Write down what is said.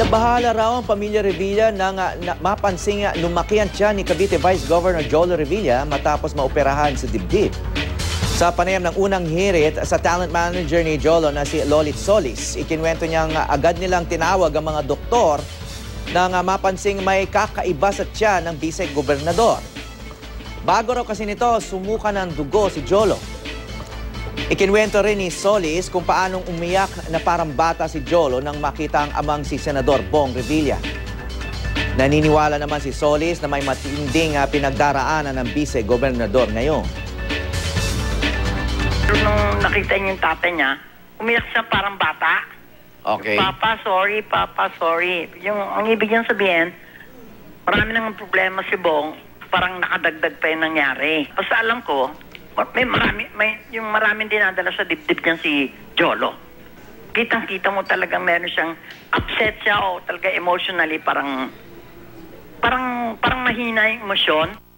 Nabahala raw ang pamilya Revilla nang ah, na, mapansing ah, lumaki ang tiyan ni Cavite Vice Governor Jolo Revilla matapos maoperahan sa dibdib. Sa panayam ng unang hirit sa talent manager ni Jolo na si Lolit Solis, ikinwento niyang ah, agad nilang tinawag ang mga doktor nang ah, mapansing may kakaiba sa tiyan ng vice-gobernador. Bago raw kasi nito, sumuka ng dugo si Jolo. Ikinwento rin ni Solis kung paanong umiyak na parang bata si Jolo nang makita ang amang si Senador Bong Revilla. Naniniwala naman si Solis na may matinding ah, pinagdaraanan ng vice-gobernador ngayon. Nung nakita niya yung tatay niya, umiyak siya parang bata. Okay. Papa, sorry, Papa, sorry. Yung, ang ibig niyang sabihin, marami nang problema si Bong, parang nakadagdag pa yung nangyari. Basta alam ko, may marami, may, yung maraming dinadala sa dibdib niyan si Jolo. Kitang-kita mo talaga meron siyang upset siya o talaga emotionally parang parang parang mahina yung emosyon.